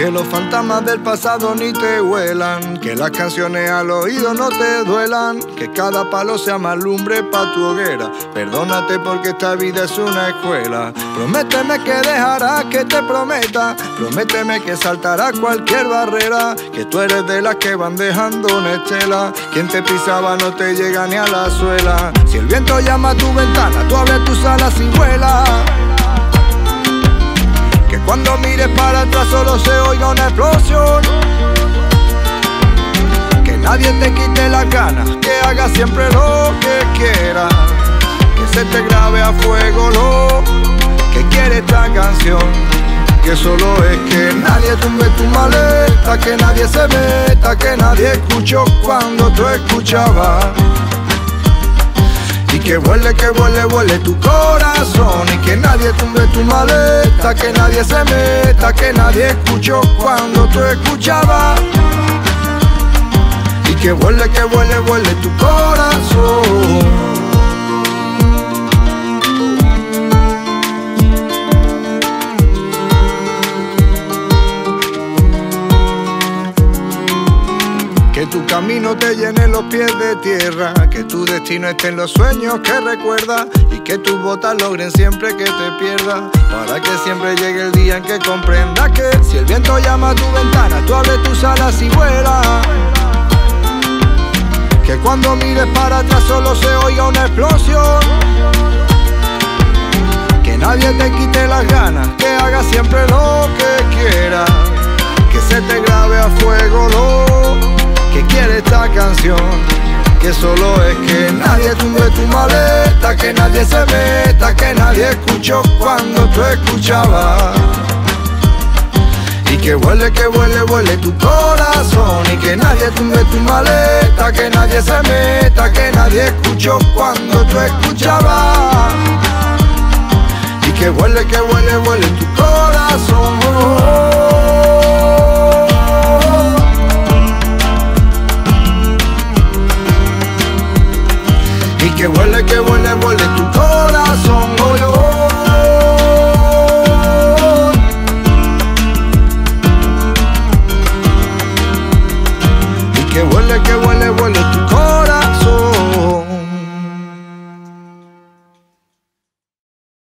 Que los fantasmas del pasado ni te huelan, que las canciones al oído no te duelan, que cada palo sea más lumbre pa' tu hoguera. Perdónate porque esta vida es una escuela. Prométeme que dejarás que te prometa, prométeme que saltará cualquier barrera, que tú eres de las que van dejando una estela. Quien te pisaba no te llega ni a la suela. Si el viento llama a tu ventana, tú abres tus alas y vuela. Para atrás solo se oiga una explosión. Que nadie te quite las ganas, que hagas siempre lo que quieras. Que se te grabe a fuego lo que quiere esta canción. Que solo es que nadie tumbe tu maleta, que nadie se meta, que nadie escuchó cuando tú escuchabas. Que vuele, que vuele, vuele tu corazón. Y que nadie tumbe tu maleta Que nadie se meta, que nadie escuchó cuando tú escuchabas. Y que vuele, que vuele, vuele tu corazón tu camino te llene los pies de tierra, que tu destino esté en los sueños que recuerdas y que tus botas logren siempre que te pierdas, para que siempre llegue el día en que comprendas que si el viento llama a tu ventana, tú abres tus alas y vuelas. Que cuando mires para atrás solo se oiga una explosión. Que nadie te quite las ganas, que hagas siempre lo que quieras. Que se te grabe a fuego lo esta canción. Que solo es que nadie tumbe tu maleta, que nadie se meta, que nadie escuchó cuando tú escuchabas. Y que huele, que huele, huele tu corazón. Y que nadie tumbe tu maleta, que nadie se meta, que nadie escuchó cuando tú escuchabas. Y que huele, que huele, huele tu corazón. Que huele, que huele, huele tu corazón.